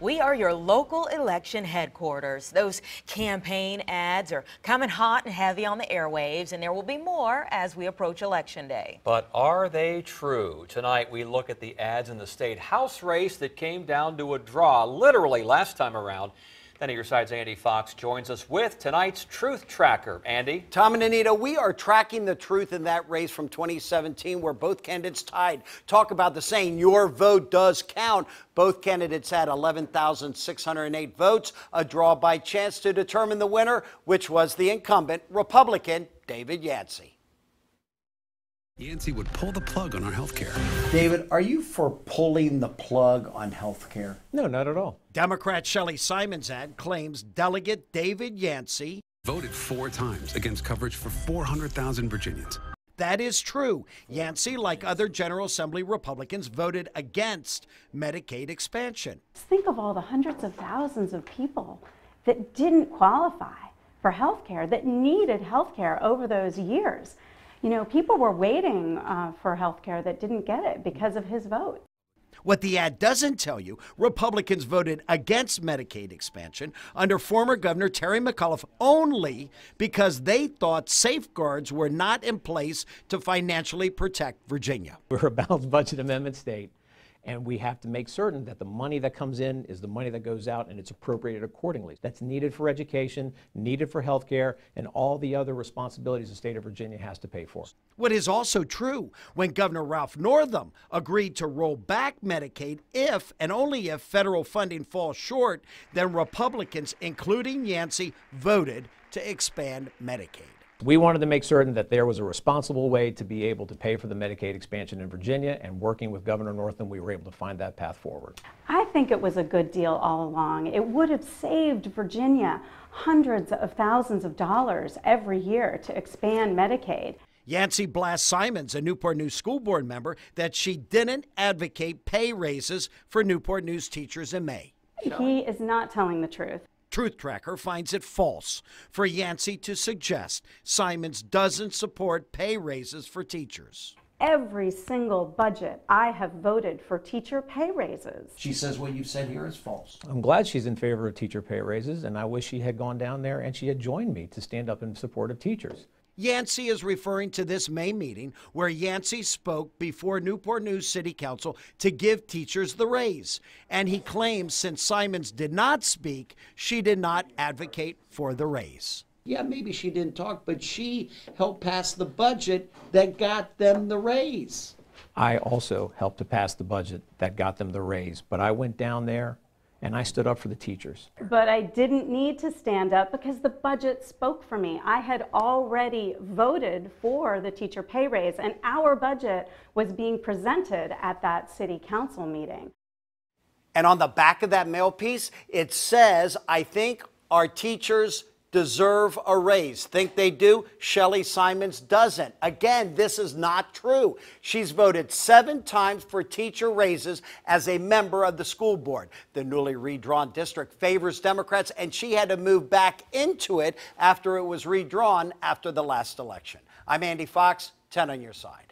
We are your local election headquarters. Those campaign ads are coming hot and heavy on the airwaves, and there will be more as we approach Election Day. But are they true? Tonight we look at the ads in the state House race that came down to a draw literally last time around. Then at your side's Andy Fox joins us with tonight's Truth Tracker. Andy? Tom and Anita, we are tracking the truth in that race from 2017 where both candidates tied. Talk about the saying, your vote does count. Both candidates had 11,608 votes, a draw by chance to determine the winner, which was the incumbent Republican David Yancey. Yancey would pull the plug on our health care. David, are you for pulling the plug on health care? No, not at all. Democrat Shelly Simonds' ad claims Delegate David Yancey voted four times against coverage for 400,000 Virginians. That is true. Yancey, like other General Assembly Republicans, voted against Medicaid expansion. Think of all the hundreds of thousands of people that didn't qualify for health care, that needed health care over those years you know, people were waiting uh, for health care that didn't get it because of his vote. What the ad doesn't tell you, Republicans voted against Medicaid expansion under former Governor Terry McAuliffe only because they thought safeguards were not in place to financially protect Virginia. We're a balanced budget amendment state and we have to make certain that the money that comes in is the money that goes out and it's appropriated accordingly. That's needed for education, needed for health care, and all the other responsibilities the state of Virginia has to pay for. What is also true when Governor Ralph Northam agreed to roll back Medicaid if and only if federal funding falls short, then Republicans, including Yancey, voted to expand Medicaid. We wanted to make certain that there was a responsible way to be able to pay for the Medicaid expansion in Virginia, and working with Governor Northam, we were able to find that path forward. I think it was a good deal all along. It would have saved Virginia hundreds of thousands of dollars every year to expand Medicaid. Yancey blasts Simonds, a Newport News school board member, that she didn't advocate pay raises for Newport News teachers in May. He is not telling the truth. Truth Tracker finds it false for Yancey to suggest Simonds doesn't support pay raises for teachers. Every single budget, I have voted for teacher pay raises. She says what you've said here is false. I'm glad she's in favor of teacher pay raises, and I wish she had gone down there and she had joined me to stand up in support of teachers. Yancey is referring to this May meeting where Yancey spoke before Newport News City Council to give teachers the raise. And he claims since Simonds did not speak, she did not advocate for the raise. Yeah, maybe she didn't talk, but she helped pass the budget that got them the raise. I also helped to pass the budget that got them the raise, but I went down there and I stood up for the teachers. But I didn't need to stand up because the budget spoke for me. I had already voted for the teacher pay raise, and our budget was being presented at that city council meeting. And on the back of that mail piece, it says, I think our teachers deserve a raise. Think they do? Shelly Simonds doesn't. Again, this is not true. She's voted seven times for teacher raises as a member of the school board. The newly redrawn district favors Democrats, and she had to move back into it after it was redrawn after the last election. I'm Andy Fox, 10 on your side.